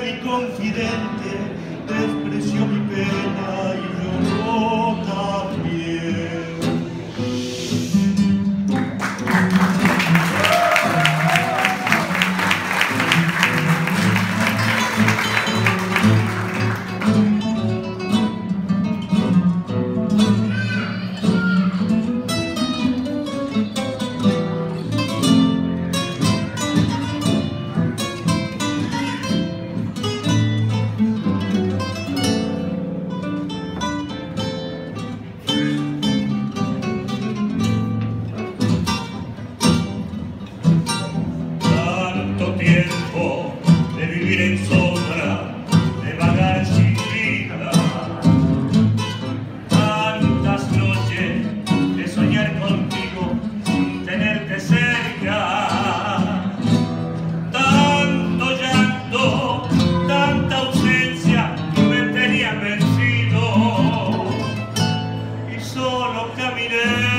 mi confidente, despreció mi pena y lloró. Domine.